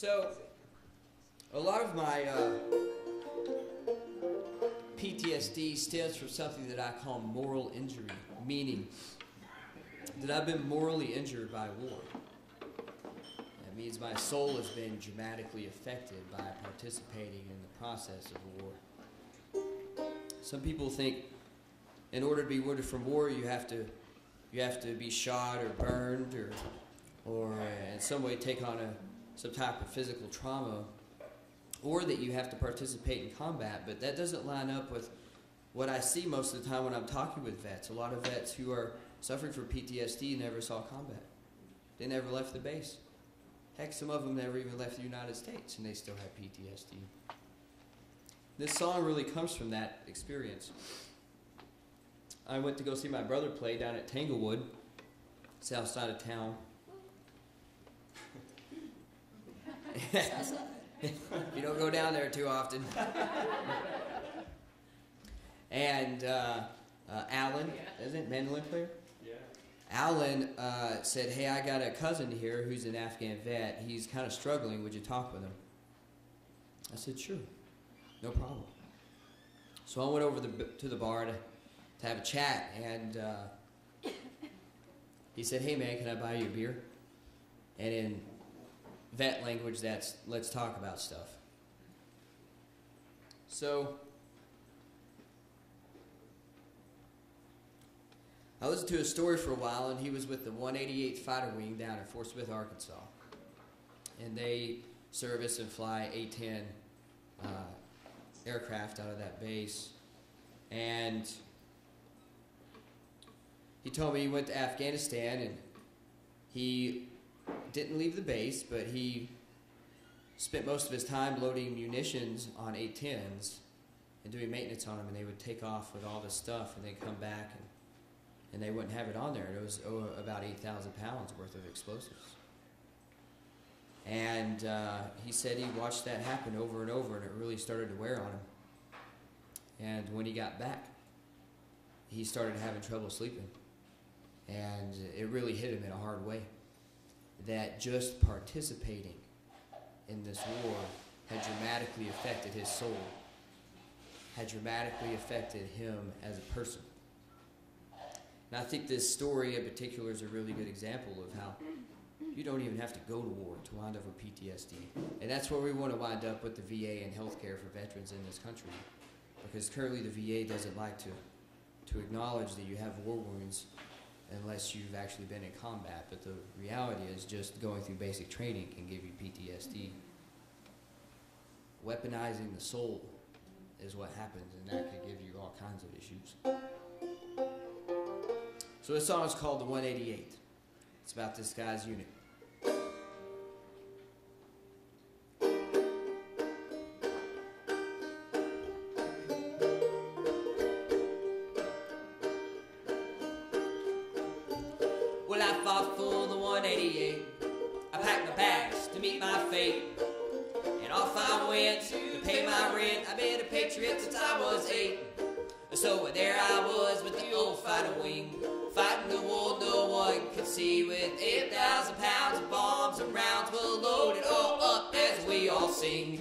So, a lot of my uh, PTSD stems from something that I call moral injury, meaning that I've been morally injured by war. That means my soul has been dramatically affected by participating in the process of war. Some people think in order to be wounded from war, you have to you have to be shot or burned or or in some way take on a some type of physical trauma or that you have to participate in combat, but that doesn't line up with what I see most of the time when I'm talking with vets. A lot of vets who are suffering from PTSD never saw combat. They never left the base. Heck, some of them never even left the United States and they still have PTSD. This song really comes from that experience. I went to go see my brother play down at Tanglewood, south side of town. you don't go down there too often. and uh, uh, Alan, isn't it mandolin player? Yeah. Alan uh, said, "Hey, I got a cousin here who's an Afghan vet. He's kind of struggling. Would you talk with him?" I said, "Sure, no problem." So I went over the, to the bar to, to have a chat, and uh, he said, "Hey, man, can I buy you a beer?" And in vet language, that's let's talk about stuff. So I listened to his story for a while, and he was with the 188th Fighter Wing down in Fort Smith, Arkansas. And they service and fly A 10 uh, aircraft out of that base. And he told me he went to Afghanistan and he didn't leave the base, but he spent most of his time loading munitions on A 10s and doing maintenance on them, and they would take off with all this stuff and they'd come back and and they wouldn't have it on there. And it was oh, about 8,000 pounds worth of explosives. And uh, he said he watched that happen over and over, and it really started to wear on him. And when he got back, he started having trouble sleeping. And it really hit him in a hard way. That just participating in this war had dramatically affected his soul, had dramatically affected him as a person. And I think this story in particular is a really good example of how you don't even have to go to war to wind up with PTSD. And that's where we want to wind up with the VA and healthcare for veterans in this country. Because currently the VA doesn't like to, to acknowledge that you have war wounds unless you've actually been in combat. But the reality is just going through basic training can give you PTSD. Weaponizing the soul is what happens, and that could give you all kinds of issues. So this song is called The 188. It's about this guy's unit. To meet my fate. And off I went to pay my rent. I've been a patriot since I was eight. So there I was with the old fighter wing, fighting the war no one could see. With 8,000 pounds of bombs and rounds, we'll load it all up as we all sing.